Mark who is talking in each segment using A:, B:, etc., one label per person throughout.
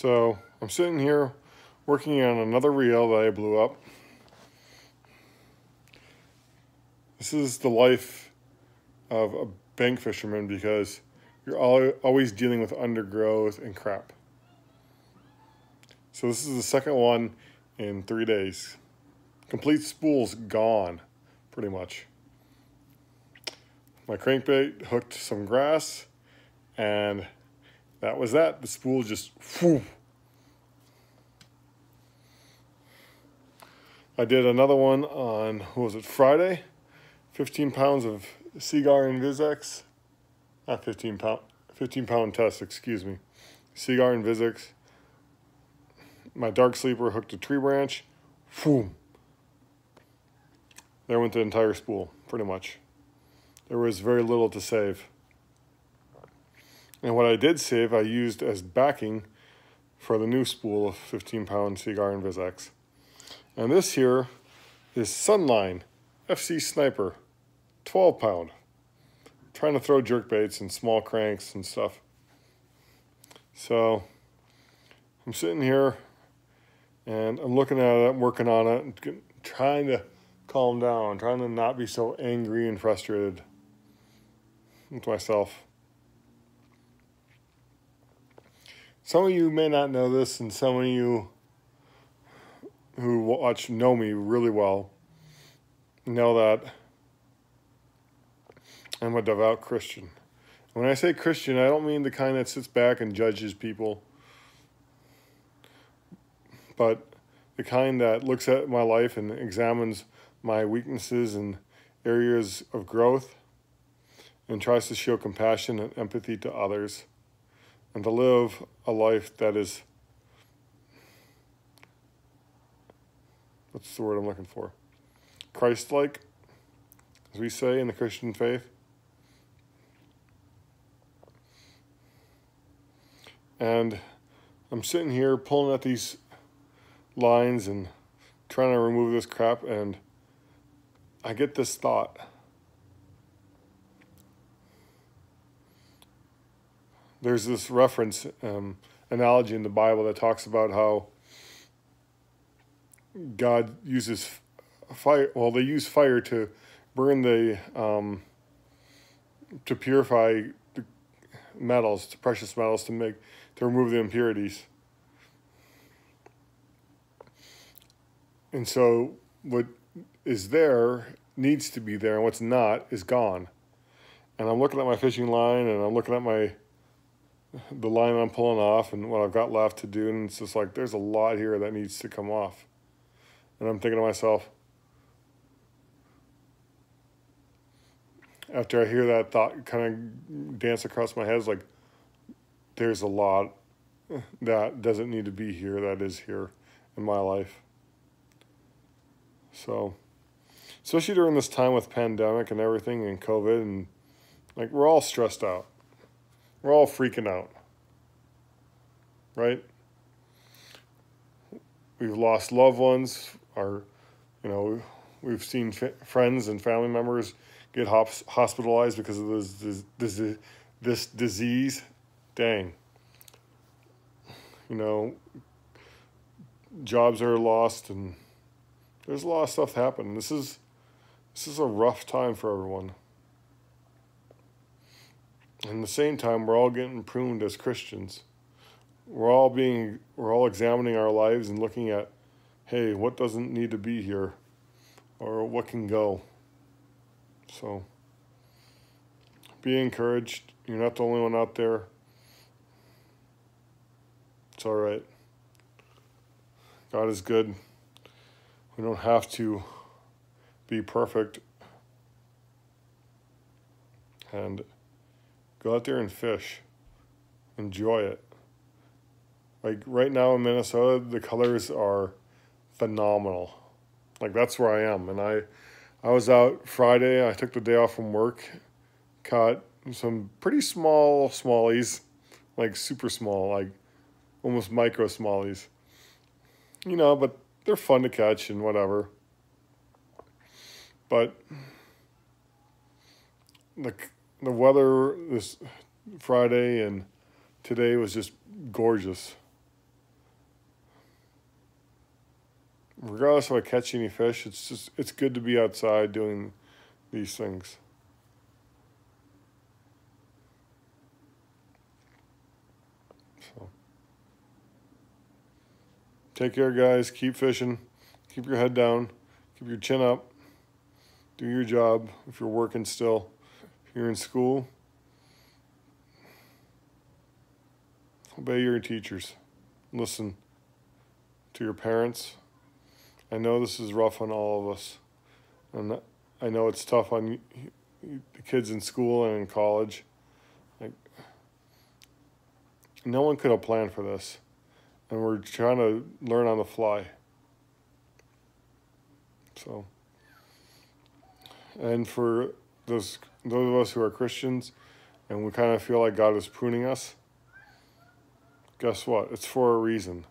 A: So I'm sitting here working on another reel that I blew up. This is the life of a bank fisherman because you're always dealing with undergrowth and crap. So this is the second one in three days. Complete spool's gone, pretty much. My crankbait hooked some grass, and that was that. The spool just whew. I did another one on, what was it, Friday? 15 pounds of Seaguar InvizX. Not ah, 15 pound, 15 pound test, excuse me. Seaguar InvizX. My dark sleeper hooked a tree branch. Boom. There went the entire spool, pretty much. There was very little to save. And what I did save, I used as backing for the new spool of 15 pound Seaguar InvizX. And this here is Sunline FC Sniper, 12 pound. trying to throw jerk baits and small cranks and stuff. So I'm sitting here and I'm looking at it, I'm working on it, trying to calm down, trying to not be so angry and frustrated with myself. Some of you may not know this, and some of you who watch know me really well know that I'm a devout Christian. When I say Christian, I don't mean the kind that sits back and judges people, but the kind that looks at my life and examines my weaknesses and areas of growth and tries to show compassion and empathy to others and to live a life that is what's the word I'm looking for? Christ like, as we say in the Christian faith. And I'm sitting here pulling at these lines and trying to remove this crap, and I get this thought. There's this reference um, analogy in the Bible that talks about how God uses fire. Well, they use fire to burn the um, to purify the metals, the precious metals, to make to remove the impurities. And so, what is there needs to be there, and what's not is gone. And I'm looking at my fishing line, and I'm looking at my the line I'm pulling off and what I've got left to do. And it's just like, there's a lot here that needs to come off. And I'm thinking to myself, after I hear that thought kind of dance across my head, it's like, there's a lot that doesn't need to be here that is here in my life. So, especially during this time with pandemic and everything and COVID and like we're all stressed out. We're all freaking out. Right? We've lost loved ones. Our, you know, we've seen friends and family members get hospitalized because of this, this, this disease. Dang. You know, jobs are lost and there's a lot of stuff happening. This is this is a rough time for everyone. At the same time, we're all getting pruned as Christians. We're all being, we're all examining our lives and looking at, hey, what doesn't need to be here, or what can go. So, be encouraged. You're not the only one out there. It's all right. God is good. We don't have to be perfect. And Go out there and fish. Enjoy it. Like right now in Minnesota, the colors are phenomenal. Like that's where I am. And I I was out Friday, I took the day off from work, caught some pretty small smallies, like super small, like almost micro smallies. You know, but they're fun to catch and whatever. But the the weather this Friday and today was just gorgeous. Regardless if I catch any fish, it's just it's good to be outside doing these things. So take care guys, keep fishing, keep your head down, keep your chin up, do your job if you're working still. You're in school, obey your teachers. Listen to your parents. I know this is rough on all of us. And I know it's tough on the kids in school and in college. Like, no one could have planned for this. And we're trying to learn on the fly. So, and for those those of us who are Christians and we kind of feel like God is pruning us, guess what? It's for a reason.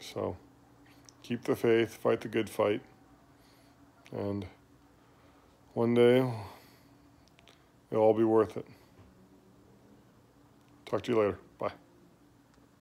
A: So keep the faith, fight the good fight, and one day it'll all be worth it. Talk to you later.